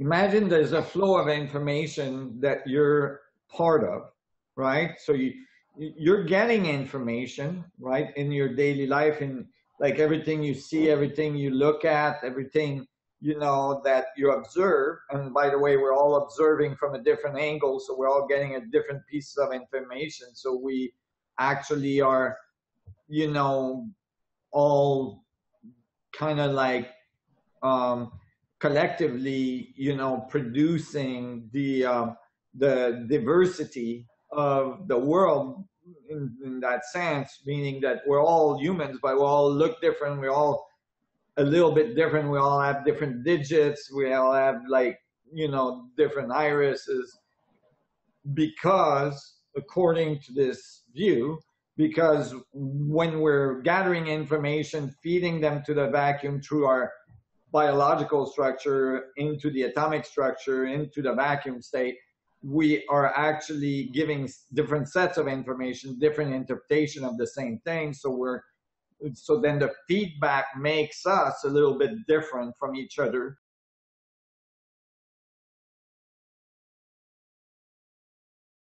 imagine there's a flow of information that you're part of, right? So you you're getting information, right, in your daily life, in like everything you see, everything you look at, everything you know that you observe. And by the way, we're all observing from a different angle, so we're all getting a different piece of information. So we actually are, you know, all kind of like um, collectively, you know, producing the uh, the diversity of the world in, in, that sense, meaning that we're all humans, but we all look different. We're all a little bit different. We all have different digits. We all have like, you know, different irises because according to this view, because when we're gathering information, feeding them to the vacuum through our biological structure into the atomic structure, into the vacuum state, we are actually giving different sets of information, different interpretation of the same thing. So we're so then the feedback makes us a little bit different from each other